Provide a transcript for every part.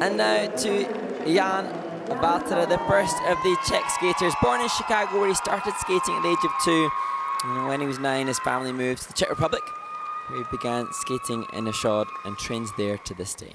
And now to Jan Valtera, the first of the Czech skaters. Born in Chicago where he started skating at the age of two. And when he was nine, his family moved to the Czech Republic where he began skating in Náchod and trains there to this day.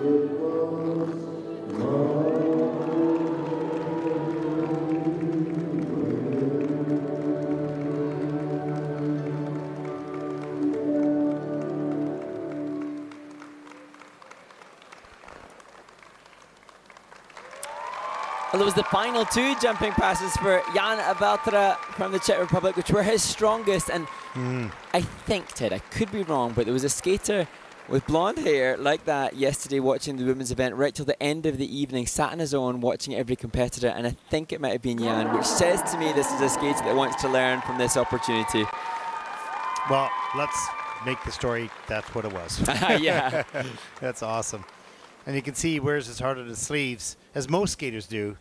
Well, it was the final two jumping passes for Jan Valtera from the Czech Republic, which were his strongest. And hmm. I think, Ted, I could be wrong, but there was a skater with blonde hair like that yesterday watching the women's event right till the end of the evening, sat on his own watching every competitor. And I think it might have been Jan, which says to me this is a skater that wants to learn from this opportunity. Well, let's make the story that's what it was. yeah. That's awesome. And you can see he wears his heart on his sleeves, as most skaters do.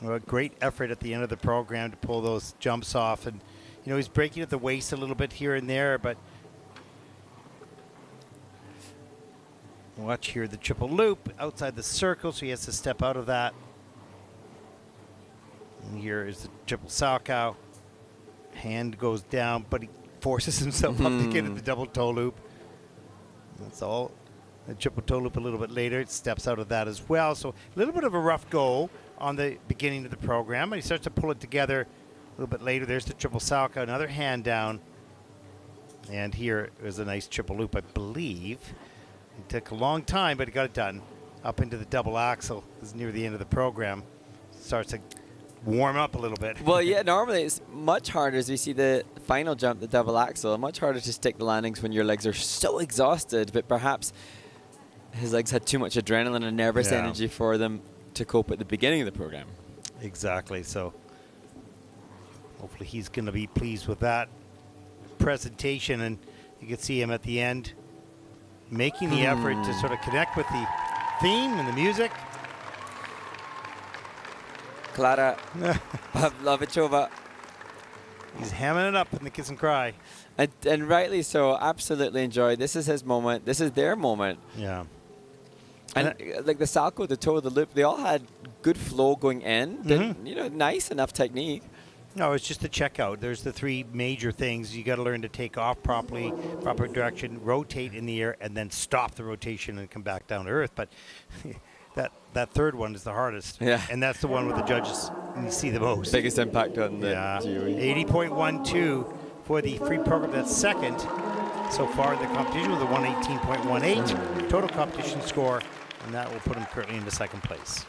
Well, a great effort at the end of the program to pull those jumps off. And, you know, he's breaking at the waist a little bit here and there, but watch here the triple loop outside the circle, so he has to step out of that. And here is the triple Salchow. Hand goes down, but he forces himself up to get hmm. at the double toe loop. That's all The triple toe loop a little bit later. It steps out of that as well. So a little bit of a rough go on the beginning of the program. And he starts to pull it together a little bit later. There's the triple Salchow, another hand down. And here is a nice triple loop, I believe. It took a long time, but he got it done. Up into the double Axel. Is near the end of the program. Starts to warm up a little bit. Well, yeah, normally it's much harder as we see the final jump, the double Axel, much harder to stick the landings when your legs are so exhausted, but perhaps his legs had too much adrenaline and nervous Yeah. energy for them to cope at the beginning of the program. Exactly. So hopefully he's going to be pleased with that presentation. And you can see him at the end making the effort to sort of connect with the theme and the music. Klara Pavlovichova, He's hamming it up in the kiss and cry. and, and rightly so, absolutely enjoyed. This is his moment. This is their moment. Yeah. And And uh, like the Salchow, the toe of the loop, they all had good flow going in. Didn't- You know, nice enough technique. No, it's just the checkout. There's the three major things. You got to learn to take off properly, proper direction, rotate in the air, and then stop the rotation and come back down to earth. But that that third one is the hardest. Yeah. And that's the one where the judges see the most. Biggest impact on the Yeah, GOE. 80.12 for the free program. That's second so far in the competition with a 118.18 mm. total competition score, and that will put him currently into second place.